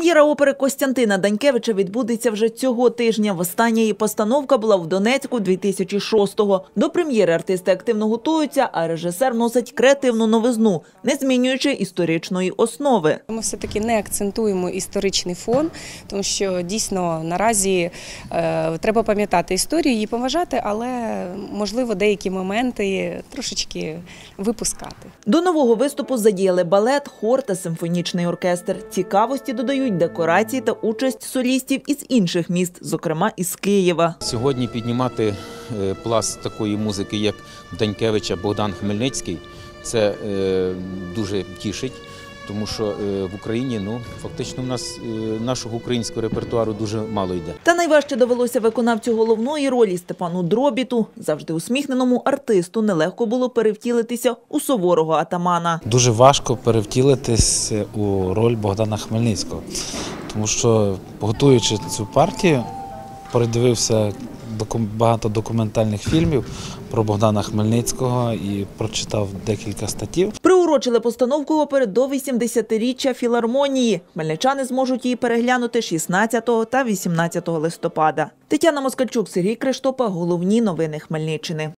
Прем'єра опери Костянтина Данькевича відбудеться вже цього тижня. Востання її постановка була в Донецьку 2006-го. До прем'єри артисти активно готуються, а режисер вносить креативну новизну, не змінюючи історичної основи. Ми все-таки не акцентуємо історичний фон, тому що дійсно наразі е, треба пам'ятати історію, її поважати, але можливо деякі моменти трошечки випускати. До нового виступу задіяли балет, хор та симфонічний оркестр. Цікавості додають декорації та участь солістів із інших міст, зокрема із Києва. Сьогодні піднімати е, пласт такої музики, як Данькевича Богдан Хмельницький, це е, дуже тішить, тому що е, в Україні ну фактично в нас е, нашого українського репертуару дуже мало йде. Та найважче довелося виконавцю головної ролі Степану Дробіту, завжди усміхненому артисту, нелегко було перевтілитися у суворого атамана. Дуже важко перевтілитись у роль Богдана Хмельницького, тому що, готуючи цю партію, передивився багато документальних фільмів про Богдана Хмельницького і прочитав декілька статтів. Приурочили постановку опери до 80-річчя філармонії. Хмельничани зможуть її переглянути 16 та 18 листопада. Тетяна Москальчук, Сергій Криштопа. Головні новини Хмельниччини.